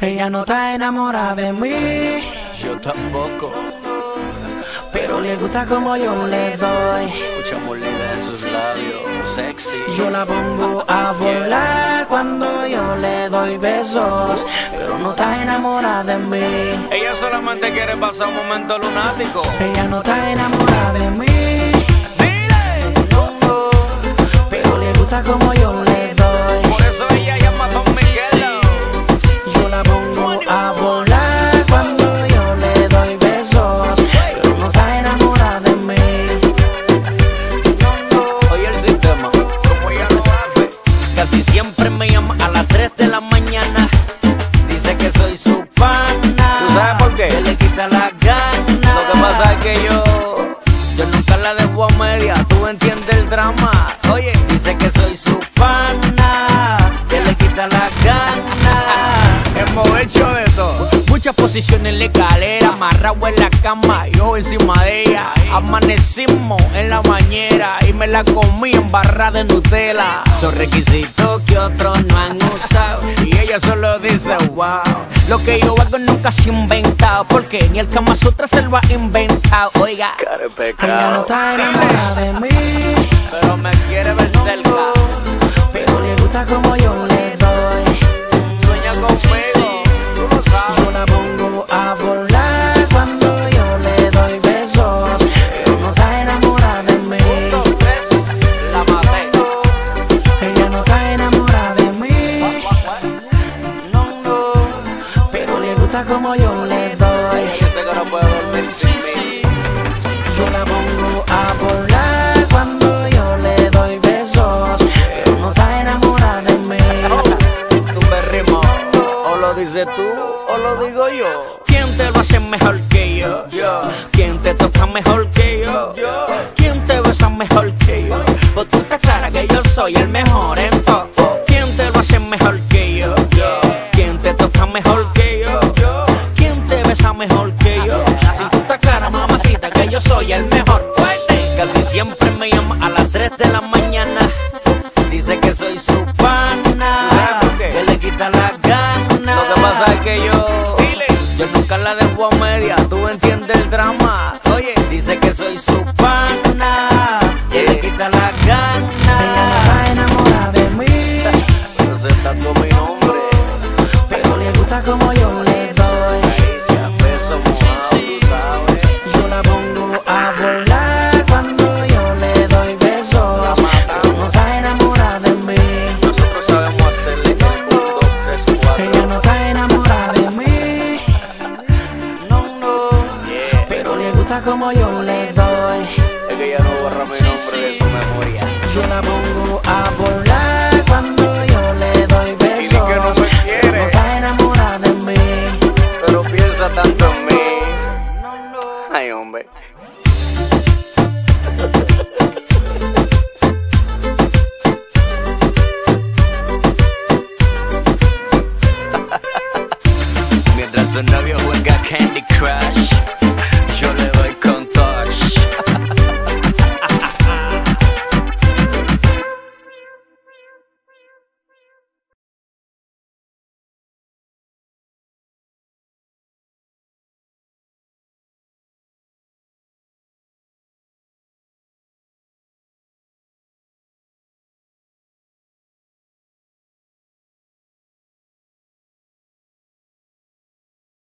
Ella no está enamorada de mí, Yo tampoco. pero le gusta como yo le doy. Mucha molina en sus labios, sexy. Yo la pongo a volar cuando yo le doy besos, pero no está enamorada de mí. Ella solamente quiere pasar un momento lunático. Ella no está enamorada a media. Tú entiendes el drama. Oye, dice que soy su pana. que le quita la gana. Hemos hecho de todo. Muchas posiciones en la escalera, amarrado en la cama, yo encima de ella. Amanecimos en la bañera y me la comí en barra de Nutella. Son requisitos que otros no han usado. Ella solo dice, wow. Lo que yo hago nunca se inventado. Porque ni el Kama Sutra se lo ha inventado. Oiga, Ella no está enamorada de mí, pero me quiere ver cerca. pero le gusta como yo Yo la pongo a volar cuando yo le doy besos, pero no está enamorada de mí. Tú me rimo, o lo dices tú o lo digo yo. ¿Quién te lo hace mejor que yo? Yo. ¿Quién te toca mejor que yo? Yo. ¿Quién te besa mejor que yo? Pues tú te clara que yo soy el mejor en todo. Soy el mejor. Casi siempre me llama a las 3 de la mañana. Dice que soy su pana. Que le quita la gana. Lo que pasa es que yo. Yo nunca la dejo a media. Tú entiendes el drama. Oye, dice que soy su pana. Que le quita la Ella no gana. está enamorada de mí, está todo mi nombre. pero le gusta como yo Unos novios juega Candy Crush.